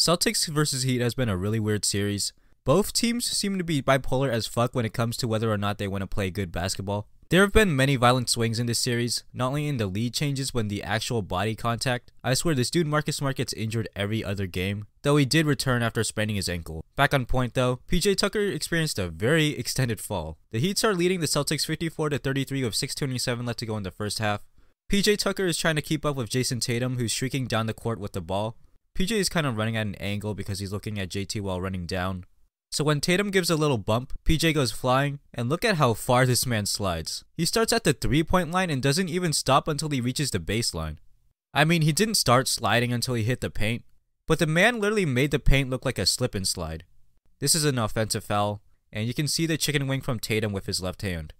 Celtics versus Heat has been a really weird series. Both teams seem to be bipolar as fuck when it comes to whether or not they want to play good basketball. There have been many violent swings in this series, not only in the lead changes when the actual body contact. I swear this dude Marcus Smart gets injured every other game, though he did return after spraining his ankle. Back on point though, PJ Tucker experienced a very extended fall. The Heats are leading the Celtics 54 to 33 with 6:27 left to go in the first half. PJ Tucker is trying to keep up with Jayson Tatum who's streaking down the court with the ball. PJ is kind of running at an angle because he's looking at JT while running down. So when Tatum gives a little bump, PJ goes flying, and look at how far this man slides. He starts at the 3 point line and doesn't even stop until he reaches the baseline. I mean, he didn't start sliding until he hit the paint, but the man literally made the paint look like a slip and slide. This is an offensive foul, and you can see the chicken wing from Tatum with his left hand.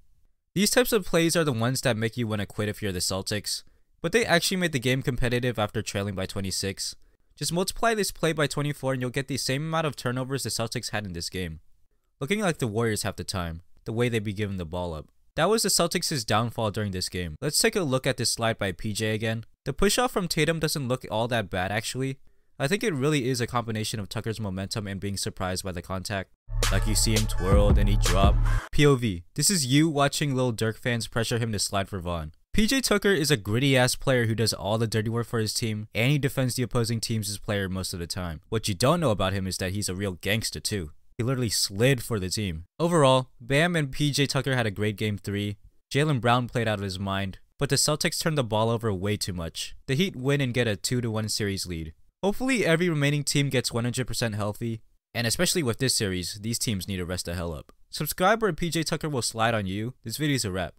These types of plays are the ones that make you want to quit if you're the Celtics, but they actually made the game competitive after trailing by 26. Just multiply this play by 24 and you'll get the same amount of turnovers the Celtics had in this game. Looking like the Warriors half the time, the way they be giving the ball up. That was the Celtics' downfall during this game. Let's take a look at this slide by PJ again. The push off from Tatum doesn't look all that bad actually. I think it really is a combination of Tucker's momentum and being surprised by the contact. Like you see him twirl, then he drop. POV. This is you watching Lil Durk fans pressure him to slide for Von. PJ Tucker is a gritty ass player who does all the dirty work for his team and he defends the opposing team's player most of the time. What you don't know about him is that he's a real gangster too. He literally slid for the team. Overall, Bam and PJ Tucker had a great game 3. Jaylen Brown played out of his mind, but the Celtics turned the ball over way too much. The Heat win and get a 2-1 series lead. Hopefully every remaining team gets 100% healthy, and especially with this series, these teams need to rest the hell up. Subscribe or PJ Tucker will slide on you. This video is a wrap.